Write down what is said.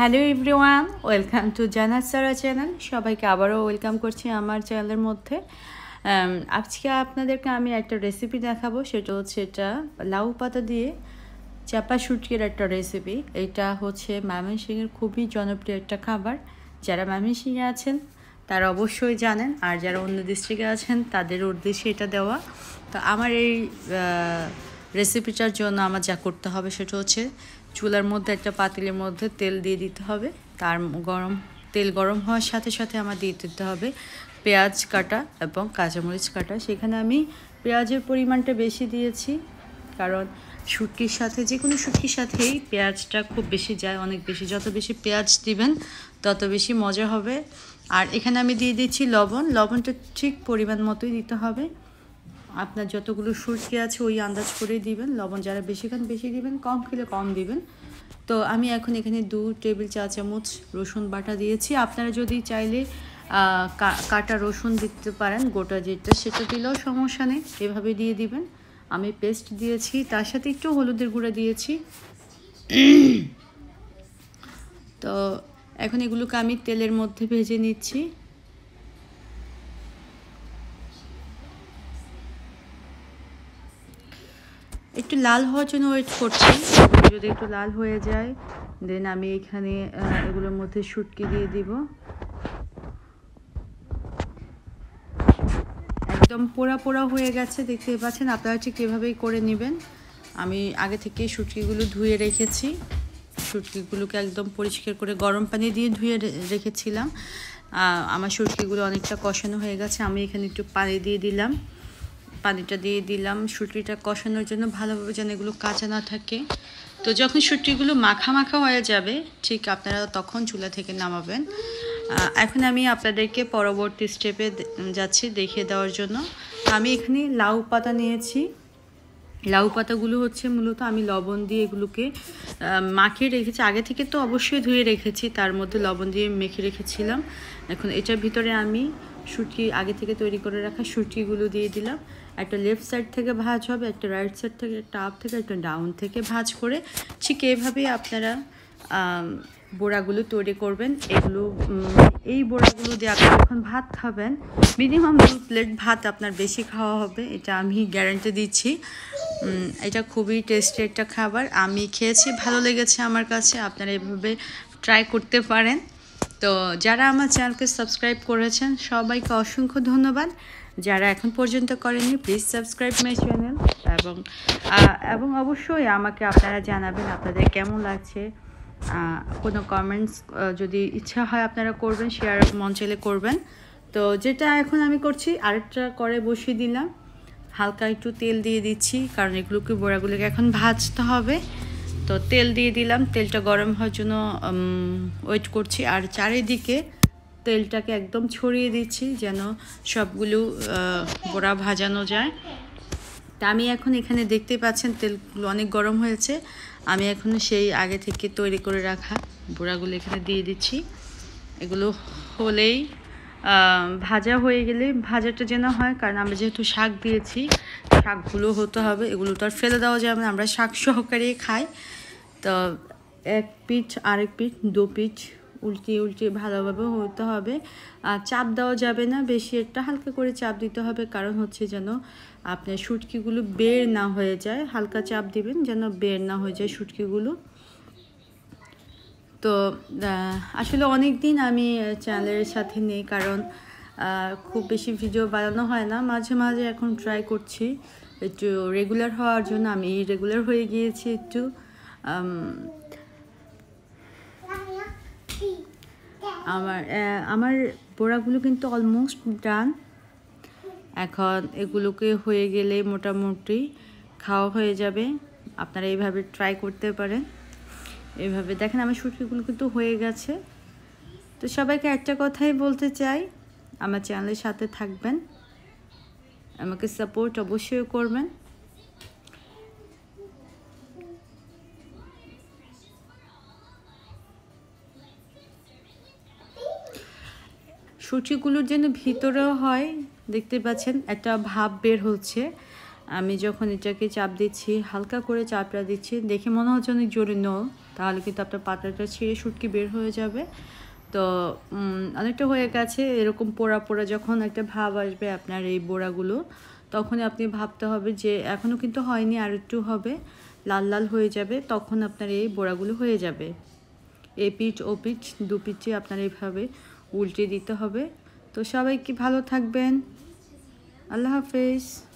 Hello everyone, welcome to জানাত সারা channel. সবাইকে আবারও ওয়েলকাম করছি আমার চ্যানেলের মধ্যে। আজকে আপনাদেরকে আমি একটা রেসিপি দেখাবো, সেটা হচ্ছে এটা লাউ পাতা দিয়ে চাপা শুটকির একটা রেসিপি এটা হচ্ছে ময়মনসিংহের খুবই জনপ্রিয় একটা খাবার। যারা ময়মনসিংহে আছেন, তারা অবশ্যই জানেন, আর যারা অন্য ডিস্ট্রিক্টে আছেন, তাদের উদ্দেশ্যে এটা দেওয়া। তো আমার এই রেসিপিটার জন্য আমার যা করতে হবে সেটা হচ্ছে চুলার মধ্যে একটা পাতিলের মধ্যে তেল দিয়ে দিতে হবে। তার গরম, তেল গরম হওয়ার সাথে সাথে আমার দিয়ে দিতে হবে পেঁয়াজ কাটা এবং কাঁচামরিচ কাটা। সেখানে আমি পেঁয়াজের পরিমাণটা বেশি দিয়েছি, কারণ শুটকির সাথে, যে কোনো শুটকির সাথেই পেঁয়াজটা খুব বেশি যায়, অনেক বেশি। যত বেশি পেঁয়াজ দিবেন, তত বেশি মজা হবে। আর এখানে আমি দিয়ে দিচ্ছি লবণ। লবণটা ঠিক পরিমাণ মতোই দিতে হবে। আপনার যতগুলো শুটকি আছে, ওই আন্দাজ করেই দিবেন। লবণ যারা বেশি খান, বেশি দিবেন। কম খেলে কম দিবেন। তো আমি এখন এখানে দু টেবিল চা চামচ রসুন বাটা দিয়েছি। আপনারা যদি চাইলে কাটা রসুন দিতে পারেন, গোটা যেটা, সেটা দিলেও সমস্যা নেই। এভাবে দিয়ে দিবেন। আমি পেস্ট দিয়েছি। তার সাথে একটু হলুদের গুঁড়া দিয়েছি। তো এখন এগুলোকে আমি তেলের মধ্যে ভেজে নিচ্ছি। একটু লাল হওয়ার জন্য ওয়েট করছি। যদি একটু লাল হয়ে যায় দেন আমি এখানে এগুলোর মধ্যে শুটকি দিয়ে দিব। একদম পোড়া পোড়া হয়ে গেছে, দেখতে পাচ্ছেন? আপনারা ঠিক এভাবেই করে নেবেন। আমি আগে থেকে শুটকিগুলো ধুয়ে রেখেছি। শুটকিগুলোকে একদম পরিষ্কার করে গরম পানি দিয়ে ধুয়ে রেখেছিলাম। আমার শুটকিগুলো অনেকটা কষানো হয়ে গেছে। আমি এখানে একটু পানি দিয়ে দিলাম। পানিটা দিয়ে দিলাম শুটকিটা কষানোর জন্য ভালোভাবে যেন এগুলো কাঁচা না থাকে। তো যখন শুটকিগুলো মাখা মাখা হয়ে যাবে, ঠিক আপনারা তখন চুলা থেকে নামাবেন। এখন আমি আপনাদেরকে পরবর্তী স্টেপে যাচ্ছি দেখিয়ে দেওয়ার জন্য। আমি এখানে লাউ পাতা নিয়েছি। লাউ পাতাগুলো হচ্ছে মূলত আমি লবণ দিয়ে এগুলোকে মাখিয়ে রেখেছি। আগে থেকে তো অবশ্যই ধুয়ে রেখেছি, তার মধ্যে লবণ দিয়ে মেখে রেখেছিলাম। এখন এটার ভিতরে আমি সুটকি আগে থেকে তৈরি করে রাখা সুটকিগুলো দিয়ে দিলাম। একটা লেফট সাইড থেকে ভাজ হবে, একটা রাইট সাইড থেকে, একটা আপ থেকে, একটা ডাউন থেকে ভাজ করে ঠিক এইভাবেই আপনারা বোড়াগুলো তৈরি করবেন। এগুলো এই বোড়াগুলো দিয়ে আপনি যখন ভাত খাবেন মিনিমাম দু প্লেট ভাত আপনার বেশি খাওয়া হবে, এটা আমি গ্যারান্টি দিচ্ছি। এটা খুবই টেস্টি একটা খাবার। আমি খেয়েছি, ভালো লেগেছে আমার কাছে, আপনারা এভাবে ট্রাই করতে পারেন। তো যারা আমার চ্যানেলকে সাবস্ক্রাইব করেছেন, সবাইকে অসংখ্য ধন্যবাদ। যারা এখন পর্যন্ত করেনি প্লিজ সাবস্ক্রাইব মাই চ্যানেল এবং এবং অবশ্যই আমাকে আপনারা জানাবেন আপনাদের কেমন লাগছে। কোনো কমেন্টস যদি ইচ্ছা হয় আপনারা করবেন শেয়ার মন করবেন। তো যেটা এখন আমি করছি, আরেকটা করে বসিয়ে দিলাম। হালকা একটু তেল দিয়ে দিচ্ছি, কারণ এগুলোকে, বড়াগুলোকে এখন ভাজতে হবে। তো তেল দিয়ে দিলাম। তেলটা গরম হওয়ার জন্য ওয়েট করছি। আর চারিদিকে তেলটাকে একদম ছড়িয়ে দিচ্ছি যেন সবগুলো বড়া ভাজানো যায়। তা আমি এখন এখানে দেখতে পাচ্ছেন তেলগুলো অনেক গরম হয়েছে। আমি এখন সেই আগে থেকে তৈরি করে রাখা বড়াগুলো এখানে দিয়ে দিচ্ছি। এগুলো হলেই ভাজা হয়ে গেলে ভাজাটা যেন হয়। কারণ আমরা যেহেতু শাক দিয়েছি, শাকগুলো হতে হবে। এগুলো তো আর ফেলে দেওয়া যাবে না। আমরা শাক সহকারে খাই। তো এক পিঠ, আরেক পিঠ, দু পিঠ উল্টিয়ে উল্টিয়ে ভালোভাবে হতে হবে। আর চাপ দেওয়া যাবে না, বেশি একটা হালকা করে চাপ দিতে হবে, কারণ হচ্ছে যেন আপনার সুটকিগুলো বের না হয়ে যায়। হালকা চাপ দিবেন যেন বের না হয়ে যায় সুটকিগুলো। তো আসলে অনেক দিন আমি চ্যানেলের সাথে নেই, কারণ খুব বেশি ভিডিও বানানো হয় না। মাঝে মাঝে এখন ট্রাই করছি, একটু রেগুলার হওয়ার জন্য। আমি রেগুলার হয়ে গিয়েছি একটু। আমার আমার বোড়াগুলো কিন্তু অলমোস্ট ডান এখন এগুলোকে হয়ে গেলে মোটামুটি খাওয়া হয়ে যাবে। আপনারা এইভাবে ট্রাই করতে পারেন। এইভাবে দেখেন আমার সুটকিগুলো কিন্তু হয়ে গেছে। তো সবাইকে একটা কথাই বলতে চাই, আমার চ্যানেলের সাথে থাকবেন। আমাকে সাপোর্ট অবশ্যই করবেন। সুটিগুলোর যেন ভিতরেও হয়, দেখতে পাচ্ছেন, একটা ভাব বের হচ্ছে। আমি যখন এটাকে চাপ দিচ্ছি, হালকা করে চাপটা দিচ্ছি, দেখে মনে হচ্ছে অনেক জোরে নো, তাহলে কিন্তু আপনার পাতাটা ছিঁড়ে শুটকি বের হয়ে যাবে। তো অনেকটা হয়ে গেছে, এরকম পোড়া পোড়া যখন একটা ভাব আসবে আপনার এই বোড়াগুলো, তখনই আপনি ভাবতে হবে যে এখনও কিন্তু হয়নি, আর একটু হবে, লাল লাল হয়ে যাবে, তখন আপনার এই বোড়াগুলো হয়ে যাবে। এ পিঠ, ও পিঠ, দু পিঠে আপনার এইভাবে উল্টে দিতে হবে। তো সবাই কি ভালো থাকবেন? আল্লাহ হাফেজ।